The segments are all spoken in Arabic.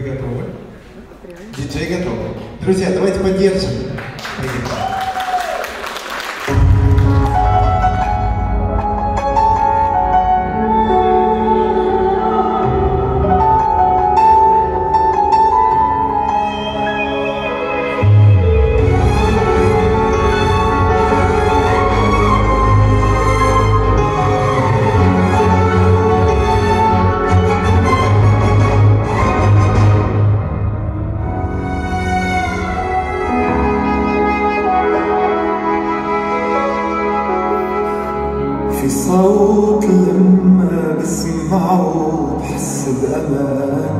готовы? Диджей готовы. Друзья, давайте поддержим. Поехали. صوت لما بسمعه بحس بأمان.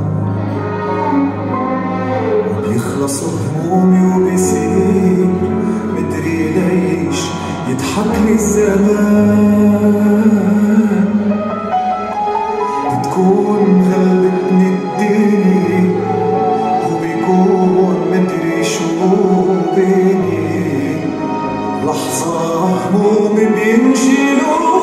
وبيخلص همومي وبيصير مدري ليش يضحك لي الزمان. بتكون غلبتني الدنيا وبيكون مدري شو بيني. لحظة همومي بينشلوا